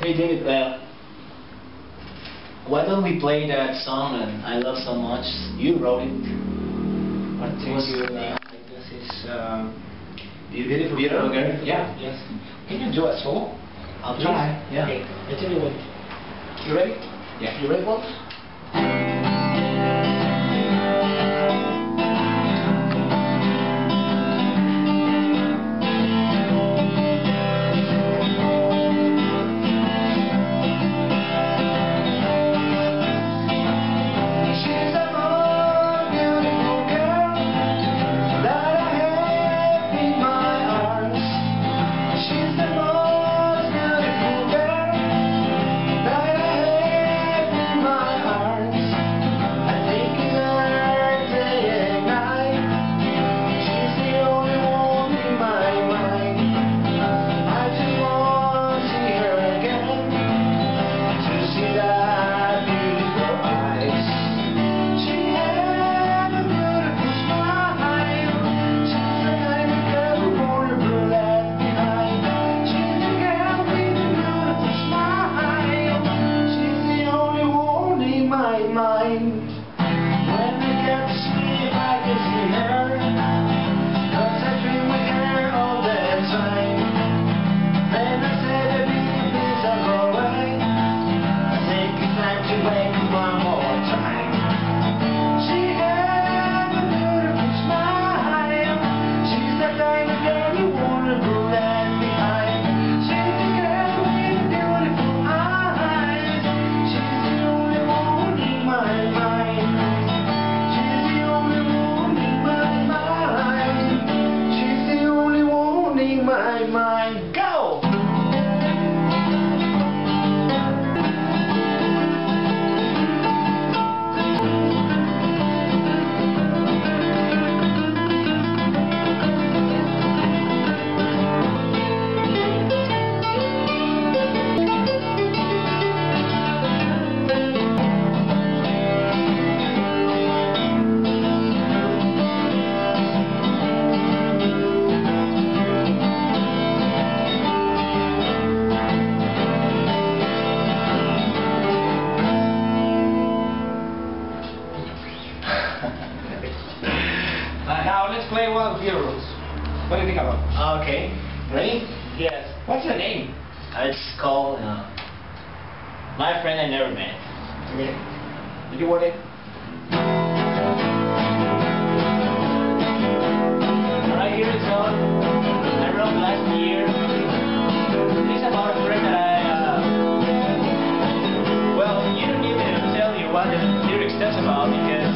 Hey David, uh, why don't we play that song and I Love So Much? You wrote it. What Thank was you. your Uh, name? I guess um, Beautiful, Beautiful Girl? Yeah. Yes. Can you do a solo? I'll try. Yeah. Okay. I tell you what. You ready? Yeah. You ready, folks? What do you think about? Okay. Ready? Yes. What's your name? It's called uh, My Friend I Never Met. Okay. Did you want it? Right here it's on. I wrote last year. It's about a friend that I, uh, well, you don't need me to tell you what the lyrics says about because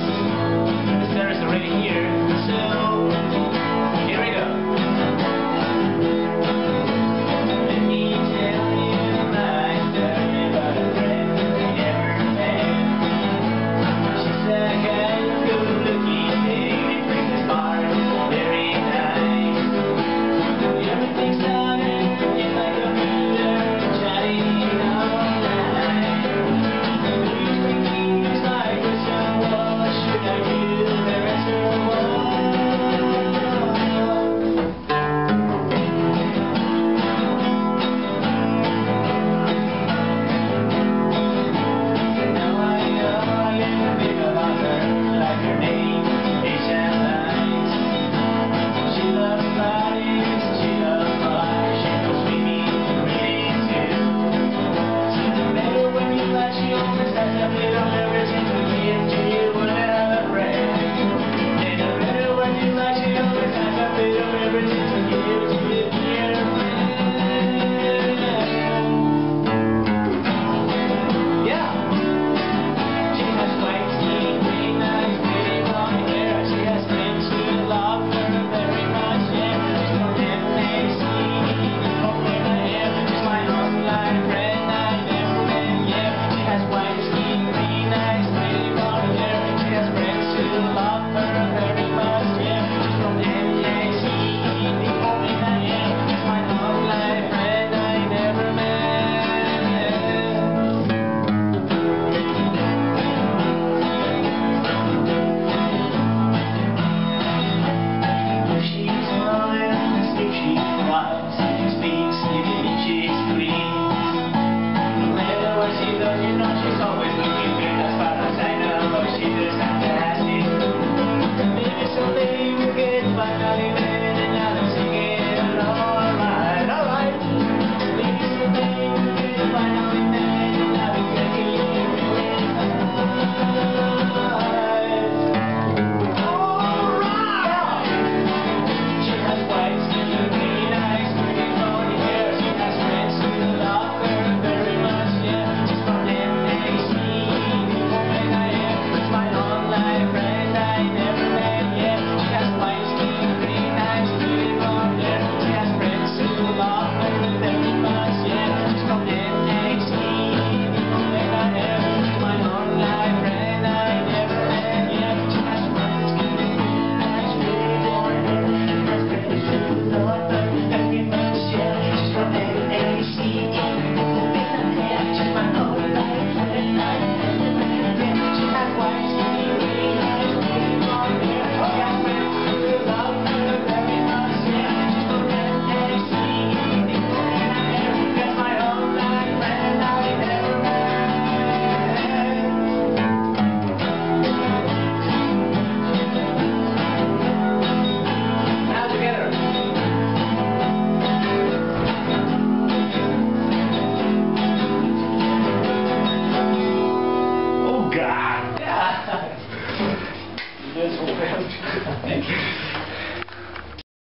spirit.